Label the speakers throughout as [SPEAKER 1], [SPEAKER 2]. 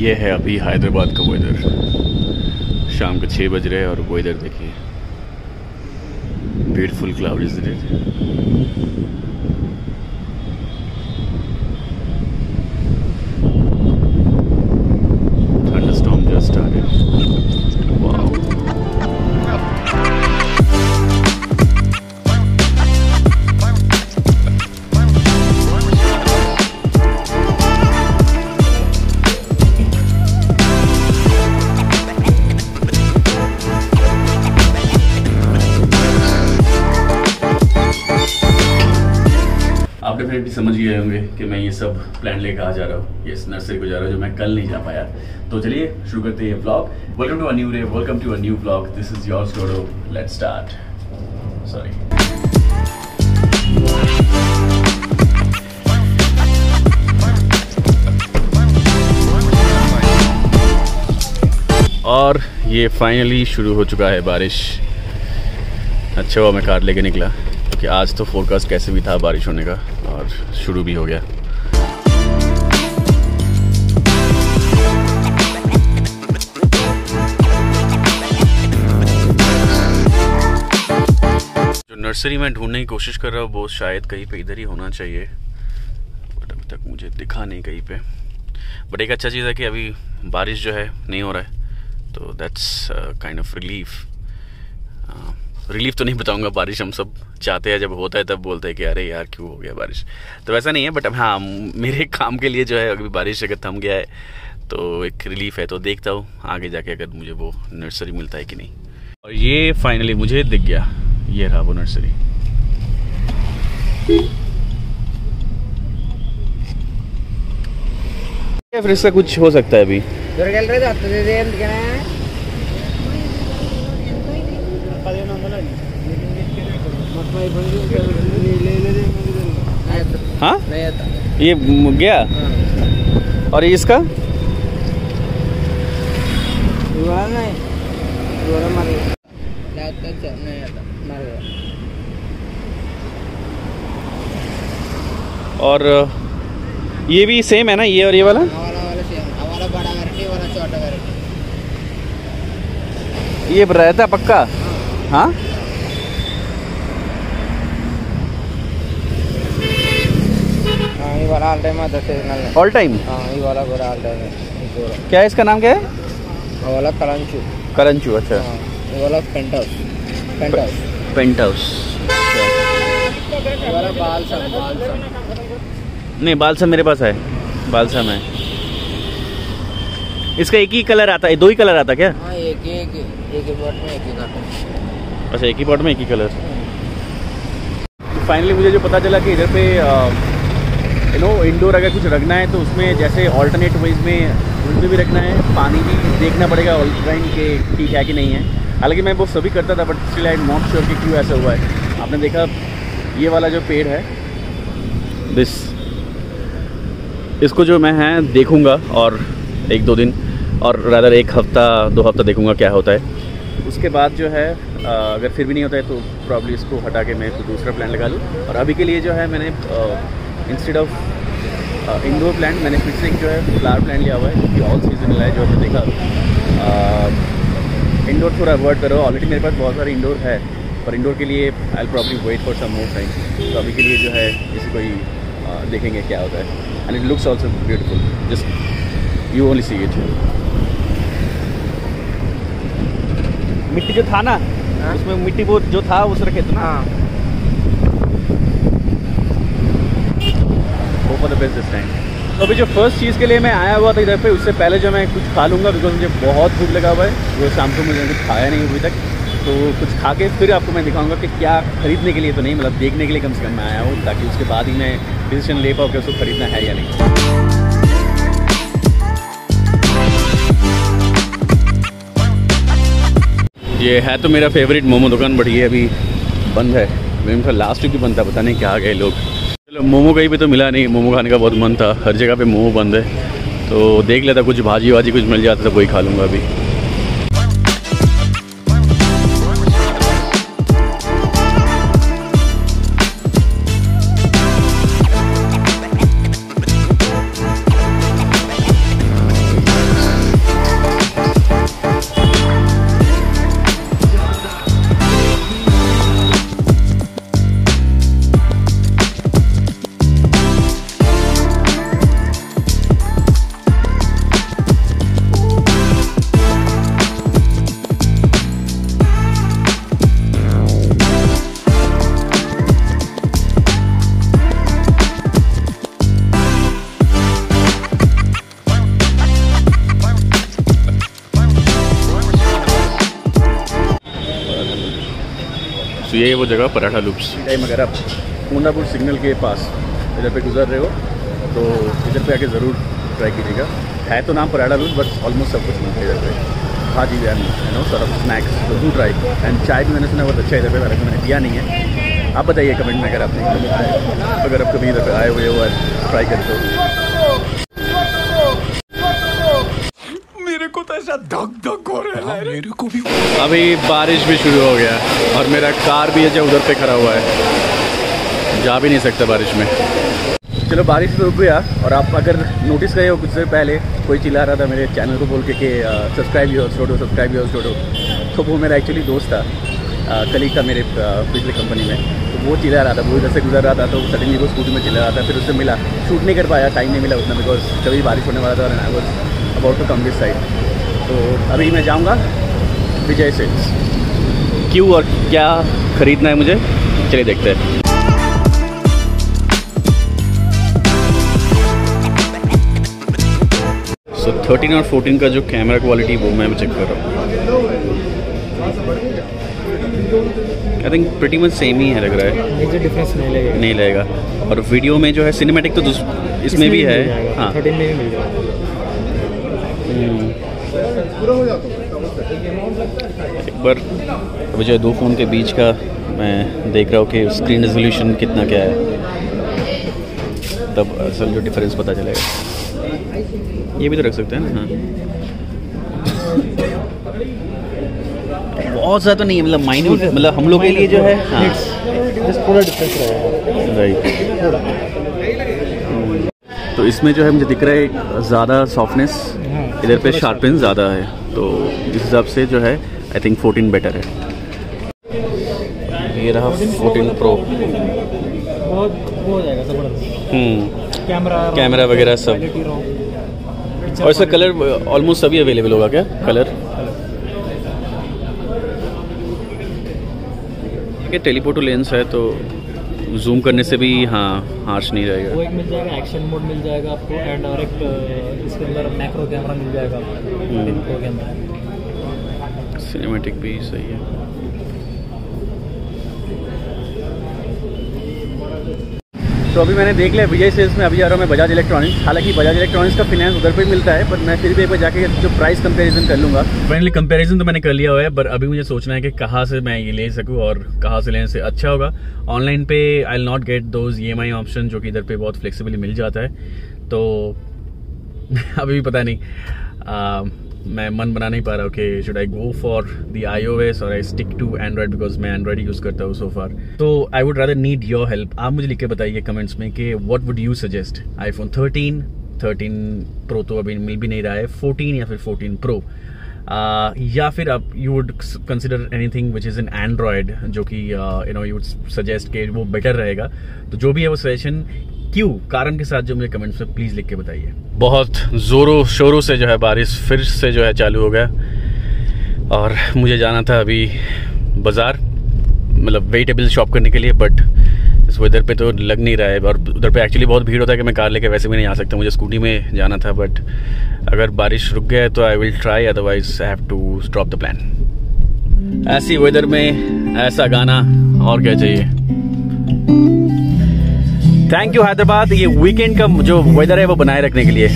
[SPEAKER 1] ये है अभी हैदराबाद का वेदर शाम के छः बज रहे हैं और वेदर देखिए। ब्यूटीफुल क्लाउड इज़ आप डेफिनेटली समझ गए होंगे कि मैं ये सब प्लान लेकर आ जा रहा हूँ, ये नर्सरी को जा रहा हूँ जो मैं कल नहीं जा पाया। तो चलिए, शुरू करते हैं blog welcome to new day welcome to new blog this is your स्टोरो let's start sorry और ये फाइनली शुरू हो चुका है बारिश। अच्छा हुआ मैं कार लेके निकला, क्योंकि आज तो फोरकास्ट कैसे भी था बारिश होने का। और शुरू भी हो गया। जो नर्सरी में ढूँढने की कोशिश कर रहा हूँ, वो शायद कहीं पे इधर ही होना चाहिए। बट अभी तक मुझे दिखा नहीं कहीं पे। बट एक अच्छा चीज़ है कि अभी बारिश जो है, नहीं हो रहा है। तो that's kind of relief relief तो नहीं बताऊँगा बारिश हम सब चाहते हैं जब होता है तब बोलते हैं कि अरे यार क्यों हो गया बारिश? तो वैसा नहीं है बट हाँ मेरे काम के लिए जो है अभी बारिश अगर थम गया है तो एक रिलीफ है तो देखता हूँ आगे जाके अगर मुझे वो नर्सरी मिलता है कि नहीं। और ये फाइनली मुझे दिख गया ये रहा वो नर्सरी फिर इसका कुछ हो सकता है अभी। हाँ? ये गया? और ये इसका? और ये भी सेम है ना, ये और ये वाला? ये रहता पक्का? हाँ?
[SPEAKER 2] ऑल टाइम
[SPEAKER 1] ऑल टाइम
[SPEAKER 2] हाँ ये वाला गोरा ऑल
[SPEAKER 1] टाइम है क्या इसका नाम क्या है?
[SPEAKER 2] वाला करंचू।
[SPEAKER 1] करंचू अच्छा।
[SPEAKER 2] हाँ, ये वाला paint house
[SPEAKER 1] paint house
[SPEAKER 2] paint house वाला बालसम।
[SPEAKER 1] बालसम नहीं बालसम मेरे पास है। बालसम है। इसका एक ही कलर आता है दो ही कलर आता क्या?
[SPEAKER 2] हाँ, एक ही एक पॉट में एक ही कलर
[SPEAKER 1] अच्छा एक ही पॉट में एक ही कलर फाइनली तो मुझे जो पता चला कि इधर पे यू नो इंडोर अगर कुछ रखना है तो उसमें जैसे ऑल्टरनेट वेज में उसमें भी रखना है, पानी भी देखना पड़ेगा ऑल टाइम के ठीक है कि नहीं है। हालाँकि मैं वो सभी करता था but still I not sure कि क्यों ऐसा हुआ है। आपने देखा, ये वाला जो पेड़ है दिस इसको जो मैं है, देखूँगा और एक दो दिन, और रादर एक हफ़्ता, दो हफ़्ता देखूँगा क्या होता है। उसके बाद जो है अगर फिर भी नहीं होता है तो प्रॉब्ली इसको हटा के मैं कोई दूसरा प्लान लगा लूँ। और अभी के लिए जो है, मैंने इंस्टेड ऑफ़ इंडोर प्लांट मैंने फिर से एक जो है फ्लावर प्लांट लिया हुआ है क्योंकि ऑल सीज़न है जो आपने देखा। इंडोर थोड़ा अवॉइड करो। ऑलरेडी मेरे पास बहुत सारे इंडोर है पर इंडोर के लिए I probably wait for some more time तो अभी के लिए जो है इसे कोई अ, देखेंगे क्या होता है। And it looks also beautiful just you only see it मिट्टी जो था ना
[SPEAKER 2] हाँ?
[SPEAKER 1] उसमें मिट्टी वो जो था उस रखे थे ना
[SPEAKER 2] हाँ
[SPEAKER 1] वो for the best this time तो अभी जो फ़र्स्ट चीज़ के लिए मैं आया हुआ था इधर पे, उससे पहले जो मैं कुछ खा लूँगा बिकॉज़ मुझे बहुत भूख लगा हुआ है। वो शाम को मुझे कुछ खाया नहीं अभी तक। तो कुछ खा के फिर आपको मैं दिखाऊँगा कि क्या खरीदने के लिए तो नहीं मतलब देखने के लिए कम से कम मैं आया हूँ, ताकि उसके बाद ही मैं डिसीज़न ले पाऊँ कि उसको खरीदना है या नहीं। ये है तो मेरा फेवरेट मोमो दुकान बट ये अभी बंद है। मेरे लास्ट वीक भी बंद था, पता नहीं क्या आ गए लोग। मोमो कहीं पे तो मिला नहीं, मोमो खाने का बहुत मन था। हर जगह पे मोमो बंद है। तो देख लेता, कुछ भाजी वाजी कुछ मिल जाता तो वही खा लूँगा अभी। ये है वो जगह, पराठा लूप्स। टाइम अगर आप कोंडापुर सिग्नल के पास इधर पे गुजर रहे हो तो इधर पे आके ज़रूर ट्राई कीजिएगा। है तो नाम पराठा लूप्स बट ऑलमोस्ट सब कुछ मिलता है इधर पे। हाँ जी यार यू नो सर स्नैक्स तो डू ट्राई एंड चाय भी मैंने सुना बहुत अच्छा इधर पे, हालाँकि मैंने पिया नहीं है। आप बताइए कमेंट में अगर आपने अगर आप कभी इधर पे आए हुए हो और ट्राई करते हो
[SPEAKER 3] मेरे को तो ऐसा धक धक हो रहा है। मेरे को भी
[SPEAKER 1] अभी बारिश भी शुरू हो गया और मेरा कार भी है जो उधर पे खड़ा हुआ है। जा भी नहीं सकता बारिश में। चलो बारिश तो रुक गया और आप अगर नोटिस करे हो कुछ देर पहले कोई चिल्ला रहा था मेरे चैनल को बोल के कि सब्सक्राइब योर छोड़ो सब्सक्राइब योर छोड़ो तो वो मेरा एक्चुअली दोस्त था कलीग था मेरे पिछले कंपनी में। तो वो चिल्ला रहा था वो इधर से गुजर रहा था तो सडनली वो स्कूटी में चिल्ला रहा था फिर उससे मिला। शूट नहीं कर पाया टाइम नहीं मिला उतना बिकॉज़ कभी बारिश होने वाला था और I was about to come this side तो अभी मैं जाऊँगा विजय सेल्स क्यों और क्या खरीदना है मुझे? चलिए देखते हैं। सो थर्टीन और फोर्टीन का जो कैमरा क्वालिटी वो मैं चेक कर रहा हूँ। I think pretty much same ही है लग रहा है।
[SPEAKER 4] मेजर डिफरेंस नहीं लगेगा।
[SPEAKER 1] नहीं लगेगा। और वीडियो में जो है सिनेमैटिक तो इसमें भी है। हाँ।
[SPEAKER 4] थर्टीन में भी मिल जाएगा।
[SPEAKER 1] हम्म। एक बार अभी जो है दो फ़ोन के बीच का मैं देख रहा हूँ कि स्क्रीन रेजोल्यूशन कितना क्या है। तब असल जो डिफरेंस पता चलेगा। ये भी तो रख सकते हैं ना? हाँ। बहुत ज़्यादा नहीं है मतलब माइन्यूट मतलब हम लोग के लिए जो है हाँ।
[SPEAKER 4] थोड़ा डिफरेंस रहेगा।
[SPEAKER 1] राइट तो इसमें जो है मुझे दिख रहा है ज़्यादा सॉफ्टनेस इधर पे शार्पन ज़्यादा है तो इस हिसाब से जो है आई थिंक 14 बेटर है। ये रहा 14 प्रो
[SPEAKER 4] बहुत वो हो जाएगा ज़बरदस्त।
[SPEAKER 1] हम्म।
[SPEAKER 4] कैमरा
[SPEAKER 1] कैमरा वगैरह सब। और इसका कलर ऑलमोस्ट सभी अवेलेबल होगा क्या? कलर टेलीफोटो लेंस है तो जूम करने से भी हाँ हार्श नहीं रहेगा।
[SPEAKER 4] वो एक मिल जाएगा एक्शन मोड मिल जाएगा आपको एंड और एक इसके अंदर मैक्रो कैमरा मिल जाएगा
[SPEAKER 1] हम्म।
[SPEAKER 4] आपको
[SPEAKER 1] सिनेमेटिक भी सही है। तो अभी मैंने देख लिया विजय सेल्स में अभी जा रहा हूँ मैं बजाज इलेक्ट्रॉनिक्स हालाँकि बजाज इलेक्ट्रॉनिक्स का फाइनेंस उधर पे भी मिलता है पर मैं फिर भी एक बार जाके जो प्राइस कंपैरिजन कर लूँगा। फाइनली कंपैरिजन तो मैंने कर लिया हुआ है पर अभी मुझे सोचना है कि कहाँ से मैं ये ले सकूँ और कहाँ से लेने से अच्छा होगा। ऑनलाइन पे I not get those e option जो कि इधर पे बहुत फ्लेक्सिबली मिल जाता है। तो अभी भी पता नहीं। आ, मैं मन बना नहीं पा रहा हूँ कि should I go for the I O S और I stick to Android because मैं एंड्रॉइड यूज़ करता हूँ सो फार तो I would rather need your help आप मुझे लिख के बताइए कमेंट्स में कि what would you suggest iPhone thirteen thirteen pro तो अभी मिल भी नहीं रहा है. 14 या फिर 14 प्रो या फिर आप you would consider anything which is in Android जो कि you know you would suggest कि वो बेटर रहेगा. तो जो भी है वो सजेशन क्यों? कारण के साथ जो मुझे कमेंट्स में प्लीज़ लिख के बताइए। बहुत जोरों, शोरों से जो है बारिश फिर से जो है चालू हो गया। और मुझे जाना था अभी बाज़ार मतलब वेजिटेबल शॉप करने के लिए बट इस वेदर पे तो लग नहीं रहा है। और उधर पे एक्चुअली बहुत भीड़ होता है कि मैं कार लेके वैसे भी नहीं आ सकता, मुझे स्कूटी में जाना था बट अगर बारिश रुक गया है तो I will try otherwise I have to stop the plan ऐसी वेदर में ऐसा गाना और क्या चाहिए? थैंक यू हैदराबाद ये वीकेंड का जो वेदर है, वो बनाए रखने के लिए।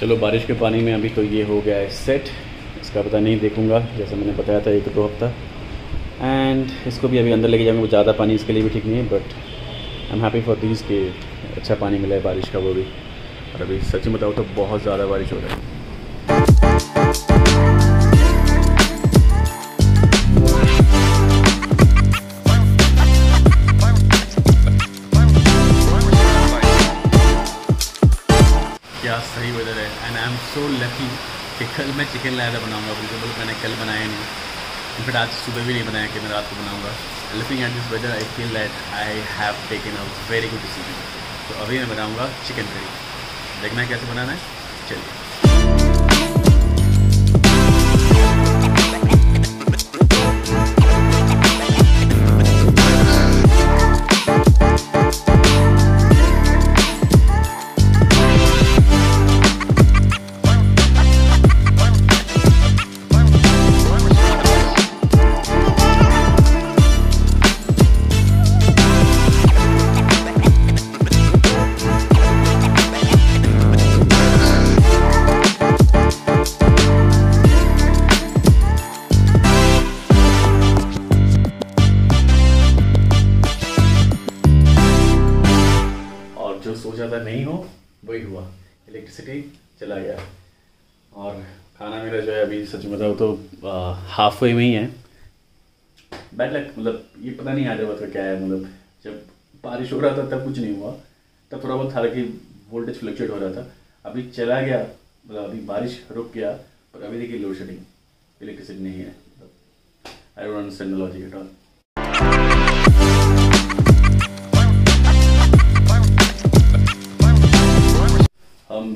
[SPEAKER 1] चलो, बारिश के पानी में अभी तो ये हो गया है सेट इसका पता नहीं, देखूँगा। जैसा मैंने बताया था, एक दो हफ़्ता। एंड इसको भी अभी अंदर लेके जाऊँगा, ज़्यादा पानी इसके लिए भी ठीक नहीं है but I am happy for this कि अच्छा पानी मिला है बारिश का वो भी। और अभी सच में बताऊँ तो बहुत ज़्यादा बारिश हो रहा है। क्या सही वेदर है? And I am so lucky कि कल मैं चिकन लाया था बनाऊँगा, बिल्कुल, मैंने कल बनाया नहीं। इनफेक्ट आज सुबह भी नहीं बनाया, कि मैं रात को बनाऊँगा। Looking at this weather I feel that I have taken a very good decision तो अभी मैं बनाऊँगा चिकन करी देखना है कैसे बनाना है। चलिए। था नहीं हो, वही हुआ। इलेक्ट्रिसिटी चला गया। और खाना मेरा जो है अभी सच बताऊँ तो हाफ़ वे में ही है। बैड लक मतलब ये पता नहीं हैदराबाद का क्या है मतलब जब बारिश हो रहा था तब कुछ नहीं हुआ। तब थोड़ा बहुत हालाँकि वोल्टेज फ्लक्चुएट हो रहा था। अभी चला गया मतलब अभी बारिश रुक गया, पर अभी देखिए लोड शेडिंग इलेक्ट्रिसिटी नहीं है। I don't understand logic at all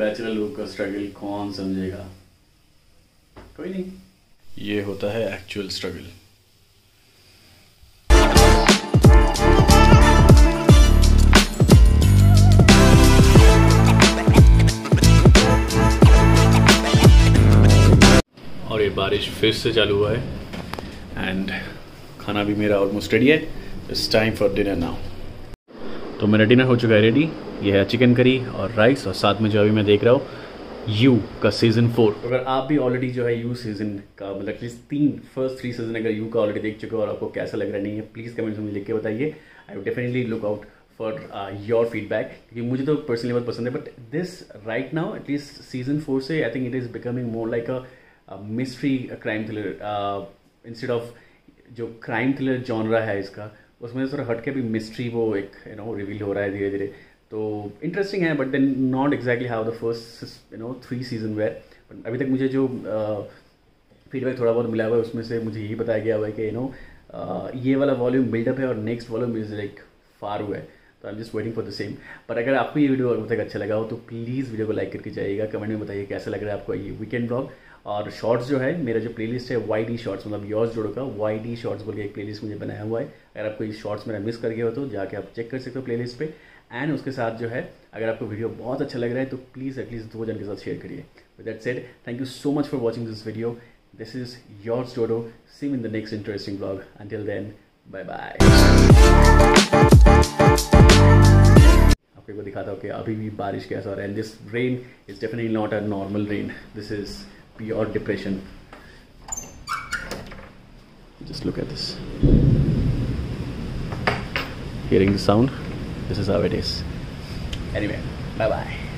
[SPEAKER 1] bachelor लोग का स्ट्रगल कौन समझेगा? कोई नहीं। ये होता है एक्चुअल स्ट्रगल और ये बारिश फिर से चालू हुआ है। एंड खाना भी मेरा ऑलमोस्ट रेडी है। It's time for dinner now तो मेरा डिनर हो चुका है रेडी ये है चिकन करी और राइस और साथ में जो अभी मैं देख रहा हूँ, यू का सीज़न फोर अगर आप भी ऑलरेडी जो है यू सीज़न का मतलब एटलीस्ट तीन फ़र्स्ट थ्री सीज़न अगर यू का ऑलरेडी देख चुके हो और आपको कैसा लग रहा नहीं है प्लीज़ कमेंट्स में लिख के बताइए. I would definitely look out for your feedback क्योंकि मुझे तो पर्सनली बहुत पसंद है but this right now at least season four से I think it is becoming more like a mystery crime thriller instead of जो क्राइम थ्रिलर जॉनरा है इसका उसमें थोड़ा हट के भी मिस्ट्री वो एक यू नो रिवील हो रहा है धीरे धीरे तो इंटरेस्टिंग है but then not exactly how the first you know three season were but अभी तक मुझे जो फीडबैक थोड़ा बहुत मिला हुआ है, उसमें से मुझे यही बताया गया हुआ है कि यू नो ये वाला वॉल्यूम बिल्डअप है और next volume is like far हुआ है तो I am just waiting for the same पर अगर आपको ये वीडियो अभी तक अच्छा लगा हो तो प्लीज़ वीडियो को लाइक करके जाइएगा। कमेंट में बताइए कैसा लग रहा है आपको ये वीकेंड ब्लॉग और शॉर्ट्स जो है, मेरा जो प्लेलिस्ट है वाई डी शॉर्ट्स मतलब योर्स जोड़ो का वाई डी शॉर्ट्स बोल के एक प्लेलिस्ट मुझे बनाया हुआ है। अगर आप कोई शॉर्ट्स मेरा मिस कर गया हो तो जाके आप चेक कर सकते हो प्लेलिस्ट पे। एंड उसके साथ जो है, अगर आपको वीडियो बहुत अच्छा लग रहा है तो प्लीज़ एटलीस्ट दो जन के साथ शेयर करिए। With that said thank you so much for watching this video this is your Jodo see in the next interesting blog until then bye bye आपको बार दिखाता हूँ कि अभी भी बारिश कैसा हो रहा है। This rain is definitely not a normal rain this is pure depression Just look at this. Hearing the sound, this is how it is. Anyway, bye bye.